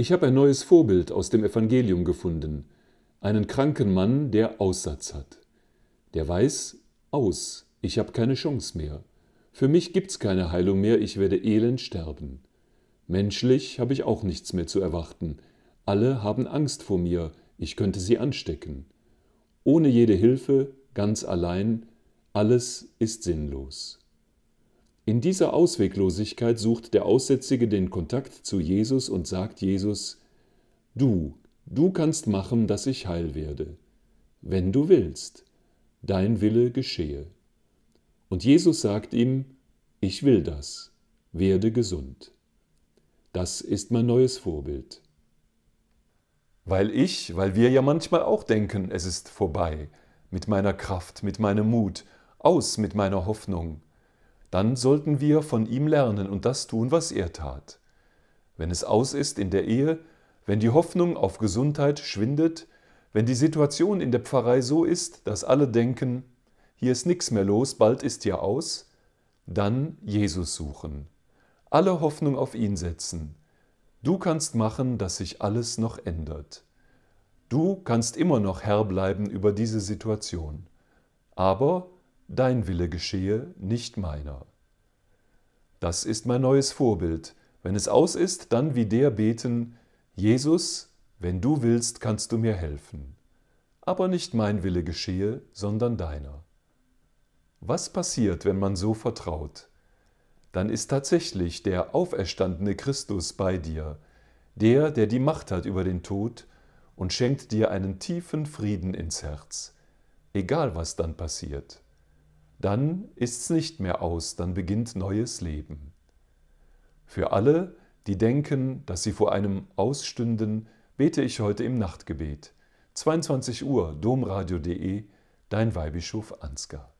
Ich habe ein neues Vorbild aus dem Evangelium gefunden, einen kranken Mann, der Aussatz hat. Der weiß, aus, ich habe keine Chance mehr. Für mich gibt's keine Heilung mehr, ich werde elend sterben. Menschlich habe ich auch nichts mehr zu erwarten. Alle haben Angst vor mir, ich könnte sie anstecken. Ohne jede Hilfe, ganz allein, alles ist sinnlos. In dieser Ausweglosigkeit sucht der Aussätzige den Kontakt zu Jesus und sagt Jesus, Du, du kannst machen, dass ich heil werde, wenn du willst, dein Wille geschehe. Und Jesus sagt ihm, ich will das, werde gesund. Das ist mein neues Vorbild. Weil ich, weil wir ja manchmal auch denken, es ist vorbei, mit meiner Kraft, mit meinem Mut, aus mit meiner Hoffnung, dann sollten wir von ihm lernen und das tun, was er tat. Wenn es aus ist in der Ehe, wenn die Hoffnung auf Gesundheit schwindet, wenn die Situation in der Pfarrei so ist, dass alle denken, hier ist nichts mehr los, bald ist ja aus, dann Jesus suchen, alle Hoffnung auf ihn setzen. Du kannst machen, dass sich alles noch ändert. Du kannst immer noch Herr bleiben über diese Situation. Aber dein Wille geschehe, nicht meiner. Das ist mein neues Vorbild. Wenn es aus ist, dann wie der beten, Jesus, wenn du willst, kannst du mir helfen. Aber nicht mein Wille geschehe, sondern deiner. Was passiert, wenn man so vertraut? Dann ist tatsächlich der auferstandene Christus bei dir, der, der die Macht hat über den Tod und schenkt dir einen tiefen Frieden ins Herz, egal was dann passiert dann ist's nicht mehr aus, dann beginnt neues Leben. Für alle, die denken, dass sie vor einem ausstünden, bete ich heute im Nachtgebet. 22 Uhr, domradio.de, dein Weihbischof Ansgar.